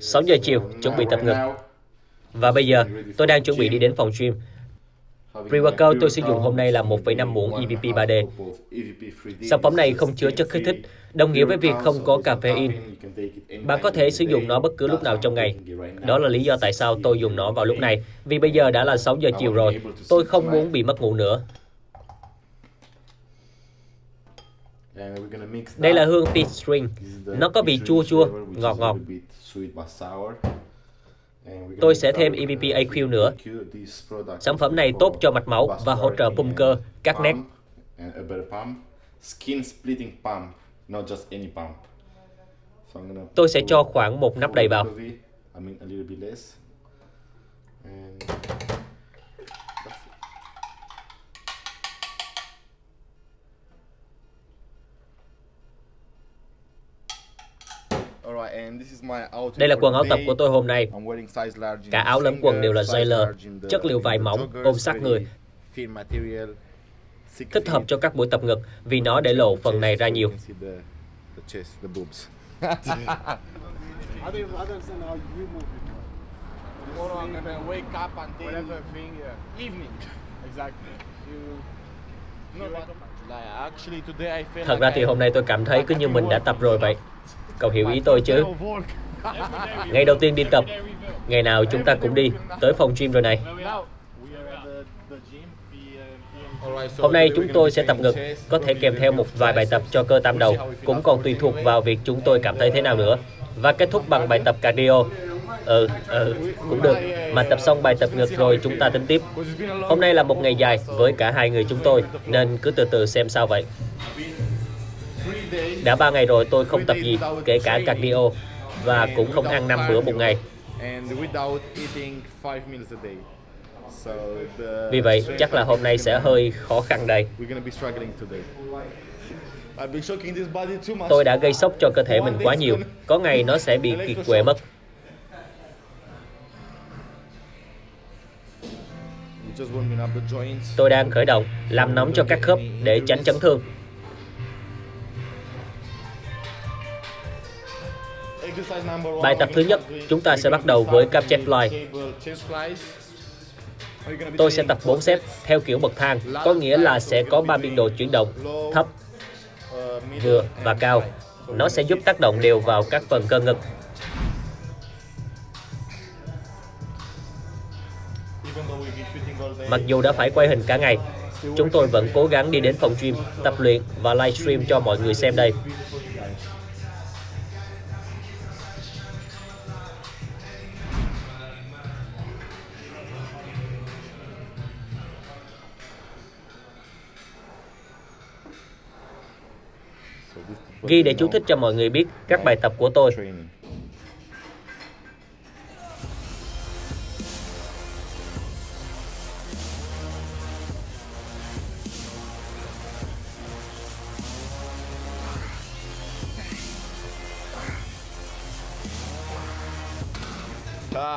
6 giờ chiều, chuẩn bị tập ngực. Và bây giờ, tôi đang chuẩn bị đi đến phòng gym. Pre-workout tôi sử dụng hôm nay là 1,5 muỗng EVP 3D. Sản phẩm này không chứa chất kích thích, đồng nghĩa với việc không có caffeine. Bạn có thể sử dụng nó bất cứ lúc nào trong ngày. Đó là lý do tại sao tôi dùng nó vào lúc này. Vì bây giờ đã là 6 giờ chiều rồi, tôi không muốn bị mất ngủ nữa. Đây là hương peach string. Nó có vị chua chua, ngọt ngọt. Tôi sẽ thêm EVP AQ nữa. Sản phẩm này tốt cho mạch máu và hỗ trợ pump cơ, các nét. Tôi sẽ cho khoảng một nắp đầy vào. Đây là quần áo tập của tôi hôm nay. Cả áo lẫn quần đều là dây L, chất liệu vải mỏng, ôm sát người. Thích hợp cho các buổi tập ngực vì nó để lộ phần này ra nhiều. Thật ra thì hôm nay tôi cảm thấy cứ như mình đã tập rồi vậy. Cậu hiểu ý tôi chứ? Ngày đầu tiên đi tập, ngày nào chúng ta cũng đi, tới phòng gym rồi này. Hôm nay chúng tôi sẽ tập ngực, có thể kèm theo một vài bài tập cho cơ tam đầu, cũng còn tùy thuộc vào việc chúng tôi cảm thấy thế nào nữa. Và kết thúc bằng bài tập cardio. Ừ, ừ, cũng được. Mà tập xong bài tập ngực rồi chúng ta tính tiếp. Hôm nay là một ngày dài với cả hai người chúng tôi, nên cứ từ từ xem sao vậy. Đã ba ngày rồi tôi không tập gì, kể cả cardio, và cũng không ăn 5 bữa một ngày. Vì vậy, chắc là hôm nay sẽ hơi khó khăn đây. Tôi đã gây sốc cho cơ thể mình quá nhiều. Có ngày nó sẽ bị kiệt quệ mất. Tôi đang khởi động, làm nóng cho các khớp để tránh chấn thương. Bài tập thứ nhất, chúng ta sẽ bắt đầu với cáp chest fly. Tôi sẽ tập 4 set theo kiểu bậc thang, có nghĩa là sẽ có 3 biên độ chuyển động, thấp, vừa và cao. Nó sẽ giúp tác động đều vào các phần cơ ngực. Mặc dù đã phải quay hình cả ngày, chúng tôi vẫn cố gắng đi đến phòng gym, tập luyện và livestream cho mọi người xem đây. Ghi để chú thích cho mọi người biết các bài tập của tôi.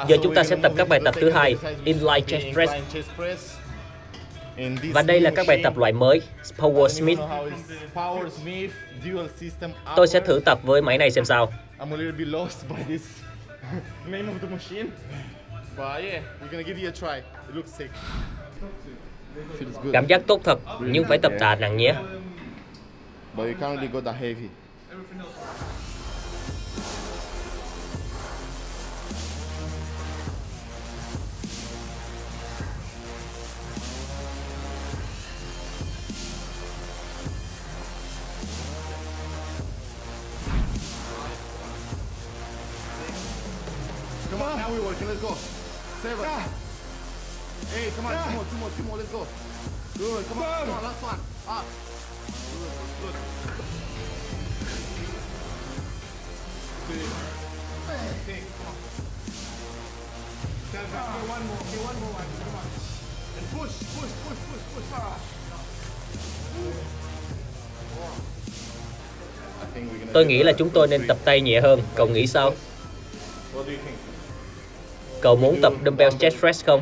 Giờ chúng ta sẽ tập các bài tập thứ hai, inline chest press. Và đây là các bài tập loại mới, Power Smith. Tôi sẽ thử tập với máy này xem sao. Cảm giác tốt thật, nhưng phải tập tạ nặng nhé. Come on, now we're working. Let's go. Seven. Yeah. Hey, come on, Yeah. two more, two more, two more. Let's go. Good. Come on, come on. Last one. Up. Good, good. Three. Okay, come on. Seven. Okay, one more. Okay, one more one. Come on. And push, push, push, push, push. I think we're gonna Tôi nghĩ là chúng tôi nên tập tay nhẹ hơn. Cậu nghĩ sao? What do you think? Cậu muốn tập dumbbell chest press không?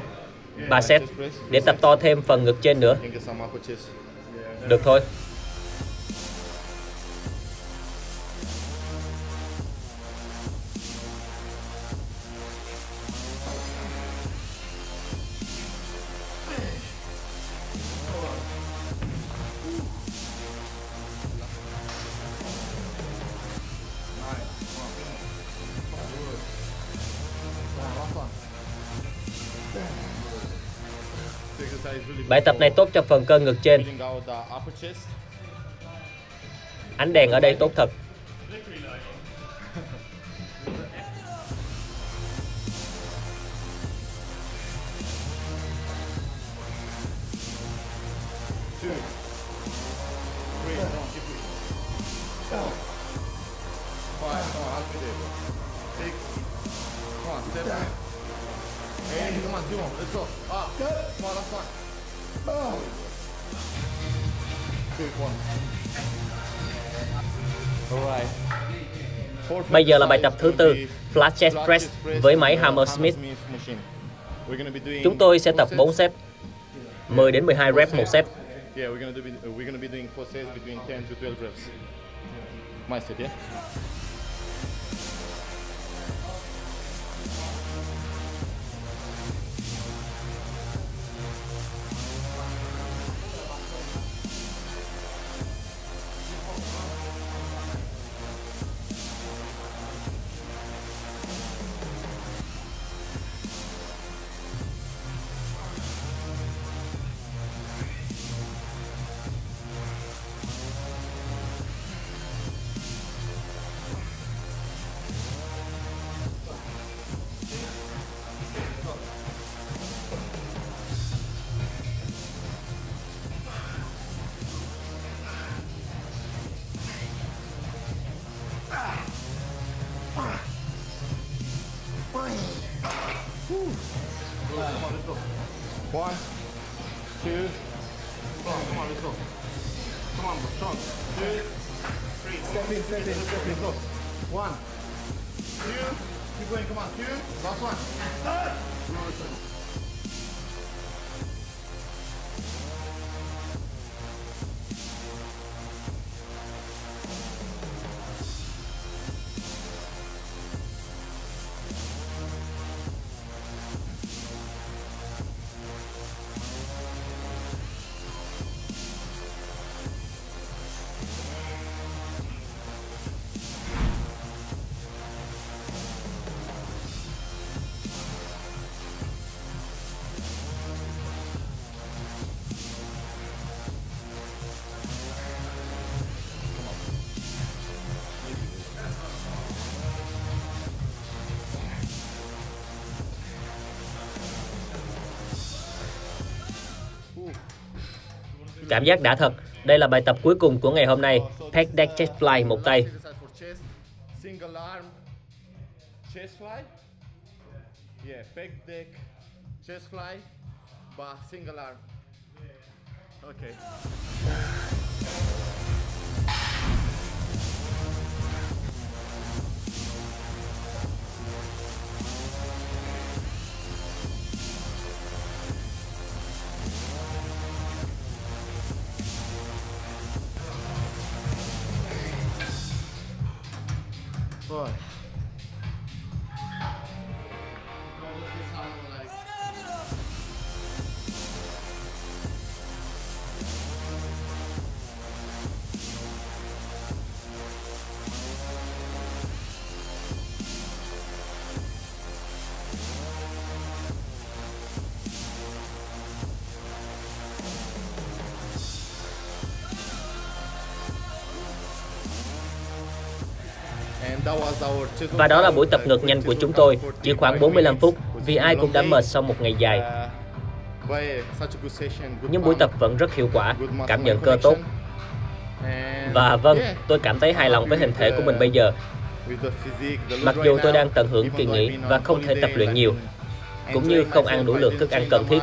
3 set để tập to thêm phần ngực trên nữa. Được thôi. Bài tập này tốt cho phần cơ ngực trên. Ánh đèn ở đây tốt thật. Bây giờ là bài tập thứ tư, Flat Chest Press với máy Hammersmith. Chúng tôi sẽ tập 4 set, 10 đến 12 rep một set. Yeah, we're gonna do we're gonna be doing four sets between 10 to 12 reps. My set, yeah. One, two, come on, come on, let's go. Come on, bro, strong. Two, three, step in, step in, step in, go. One, two, keep going, come on, two, last one. Cảm giác đã thật. Đây là bài tập cuối cùng của ngày hôm nay. pack Deck Chest Fly một tay. Yeah, deck, chest fly, single arm. Okay. Rồi. Và đó là buổi tập ngược nhanh của chúng tôi, chỉ khoảng 45 phút vì ai cũng đã mệt sau một ngày dài. Nhưng buổi tập vẫn rất hiệu quả, cảm nhận cơ tốt. Và vâng, tôi cảm thấy hài lòng với hình thể của mình bây giờ. Mặc dù tôi đang tận hưởng kỳ nghỉ và không thể tập luyện nhiều, cũng như không ăn đủ lượng thức ăn cần thiết.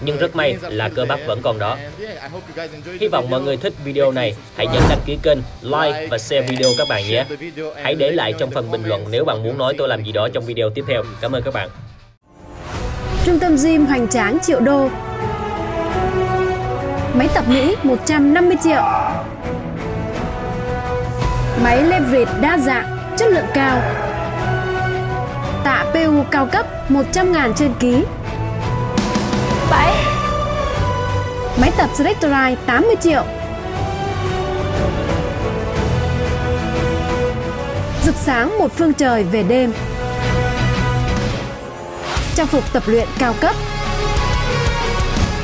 Nhưng rất may là cơ bắp vẫn còn đó. Hy vọng mọi người thích video này. Hãy nhấn đăng ký kênh, like và share video các bạn nhé. Hãy để lại trong phần bình luận nếu bạn muốn nói tôi làm gì đó trong video tiếp theo. Cảm ơn các bạn. Trung tâm gym hoành tráng triệu đô Máy tập Mỹ 150 triệu Máy leverage đa dạng, chất lượng cao Tạ PU cao cấp 100 ngàn trên ký 7 Máy tập Selectorite 80 triệu. Rực sáng một phương trời về đêm. Trang phục tập luyện cao cấp,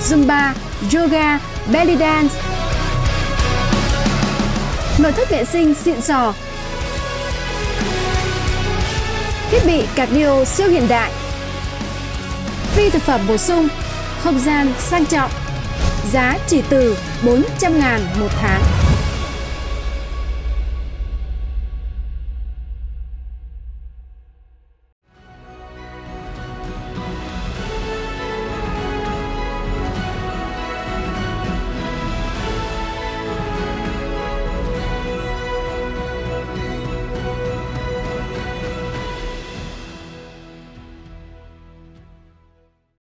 Zumba, Yoga, Belly Dance, nội thất vệ sinh xịn sò, thiết bị cardio siêu hiện đại, phi thực phẩm bổ sung, không gian sang trọng, giá chỉ từ 400 ngàn một tháng.